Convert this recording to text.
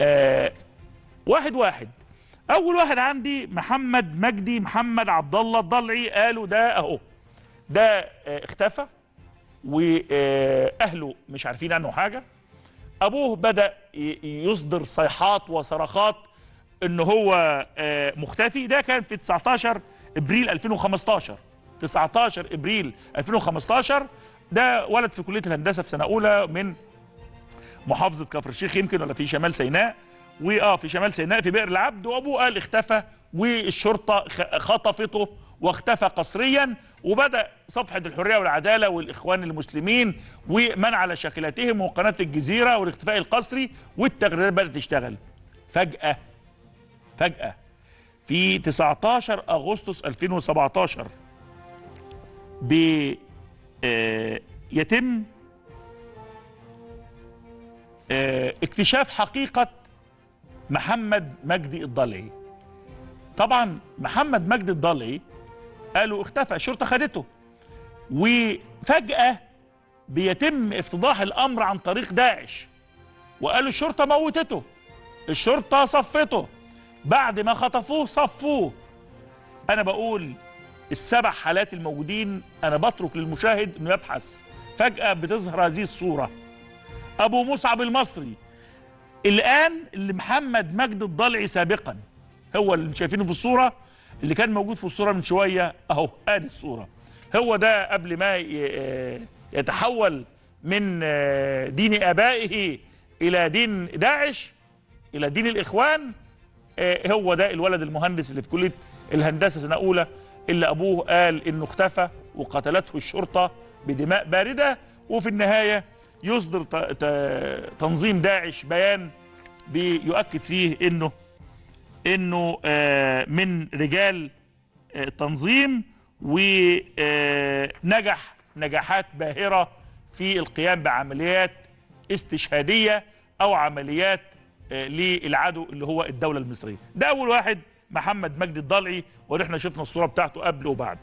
آه واحد واحد. أول واحد عندي محمد مجدي محمد عبد الله الضلعي قالوا ده أهو ده آه اختفى واهله مش عارفين عنه حاجة. أبوه بدأ يصدر صيحات وصرخات إن هو آه، مختفي. ده كان في 19 إبريل 2015 19 إبريل 2015 ده ولد في كلية الهندسة في سنة أولى من محافظة كفر الشيخ يمكن ولا في شمال سيناء؟ وآه في شمال سيناء في بئر العبد وابوه قال اختفى والشرطة خطفته واختفى قسريا وبدأ صفحة الحرية والعدالة والإخوان المسلمين ومن على شاكلتهم وقناة الجزيرة والاختفاء القسري والتغريدات بدأت تشتغل. فجأة فجأة في 19 أغسطس 2017 ب آه، يتم آه، اكتشاف حقيقة محمد مجدي الضلعي طبعا محمد مجدي الضلعي قالوا اختفى الشرطة خدته. وفجأة بيتم افتضاح الأمر عن طريق داعش. وقالوا الشرطة موتته الشرطة صفته. بعد ما خطفوه صفوه. أنا بقول السبع حالات الموجودين أنا بترك للمشاهد إنه يبحث. فجأة بتظهر هذه الصورة. أبو مصعب المصري. الآن اللي محمد مجد الضلعي سابقا هو اللي شايفينه في الصورة اللي كان موجود في الصورة من شوية أهو آدي الصورة. هو ده قبل ما ي- يتحول من آه، دين آبائه إلى دين داعش إلى دين الإخوان. آه، هو ده الولد المهندس اللي في كلية الهندسة سنة أولى اللي أبوه قال إنه اختفى وقتلته الشرطة بدماء باردة. وفي النهاية يصدر تنظيم داعش بيان بيؤكد فيه انه إنه آه، من رجال آه، التنظيم ونجح نجاحات باهرة في القيام بعمليات استشهادية أو عمليات آه، للعدو اللي هو الدولة المصرية. ده أول واحد محمد مجدي الضلعي ونحن شفنا الصورة بتاعته قبل وبعد.